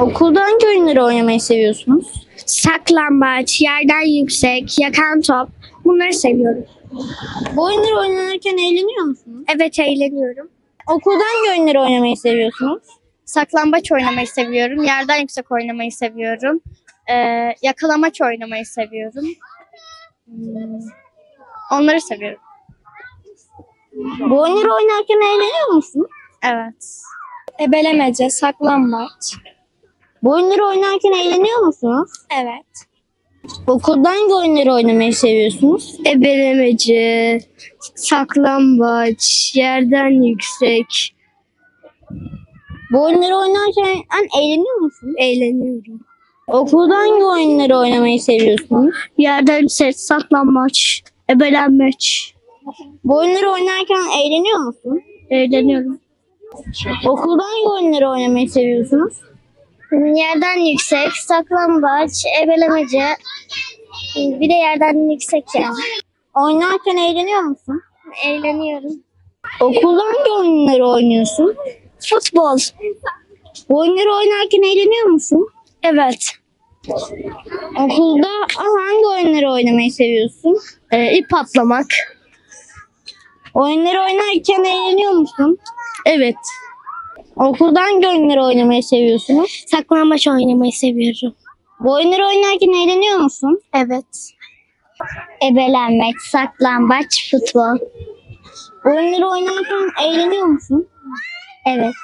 Okulda hangi oyunları oynamayı seviyorsunuz? Saklambaç, yerden yüksek, yakan top. Bunları seviyorum. Bu oyunları oynanırken eğleniyor musunuz? Evet eğleniyorum. Okulda hangi oyunları oynamayı seviyorsunuz? Saklambaç oynamayı seviyorum. Yerden yüksek oynamayı seviyorum. Ee, yakalamaç oynamayı seviyorum. Hmm, Onları seviyorum. Bu oyunları oynarken eğleniyor musun? Evet. Ebelemece, saklambaç. Bu oyunları oynarken eğleniyor musunuz? Evet. Okulda hangi oyunları oynamayı seviyorsunuz? Ebelemece, saklambaç, yerden yüksek. Bu oyunları oynarken eğleniyor musun? Eğleniyorum. Okulda hangi oyunları oynamayı seviyorsunuz? Yerden yüksek, saklambaç, ebelenmeç. Bu oyunları oynarken eğleniyor musun? Eğleniyorum. Okulda hangi oyunları oynamayı seviyorsunuz? Yerden yüksek, saklambaç, ebelemece. Bir de yerden yüksek yani. Oynarken eğleniyor musun? Eğleniyorum. Okulda hangi oyunları oynuyorsun? Futbol. Oyunları oynarken eğleniyor musun? Evet. Okulda hangi oyunları oynamayı seviyorsun? Ee, ip atlamak. Oyunları oynarken eğleniyor musun? Evet. Okulda hangi oyunları oynamayı seviyorsunuz? Saklambaç oynamayı seviyorum. Bu oyunları oynarken eğleniyor musun? Evet. Ebelenmek, saklambaç, futbol. Bu oyunları oynarken eğleniyor musun? Evet.